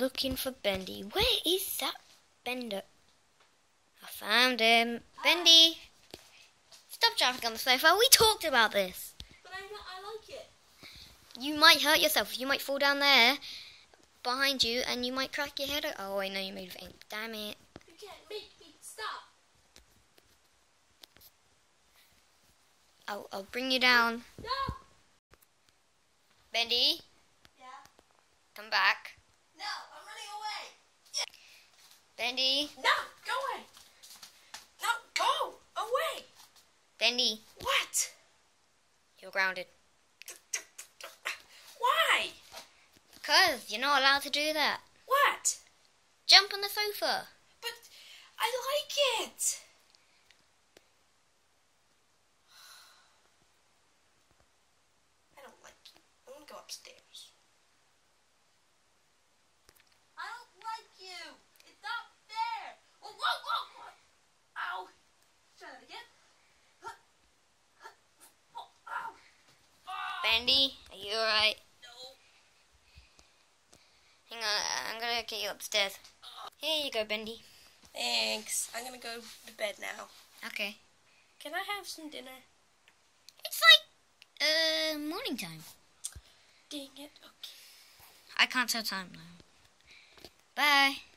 looking for Bendy. Where is that Bender? I found him. Bendy! Stop jumping on the sofa. We talked about this. But I, I like it. You might hurt yourself. You might fall down there behind you and you might crack your head. Oh, I know you made of ink. Damn it. You can't make me stop. I'll, I'll bring you down. No. Bendy, Yeah. come back. No, I'm running away. Bendy, No, go away. No, go away. Bendy, What? you're grounded. Why? Because you're not allowed to do that. What? Jump on the sofa. But I like it. I don't like you. I'm gonna go upstairs. I don't like you. It's not fair. Whoa, whoa, whoa, whoa. Ow. Try that again. Huh. Huh. Oh, ow. Bendy, are you alright? No. Hang on, I'm gonna get you upstairs. Here you go, Bendy. Thanks. I'm gonna go to bed now. Okay. Can I have some dinner? It's like, uh, morning time. Dang it. Okay. I can't tell time now. Bye.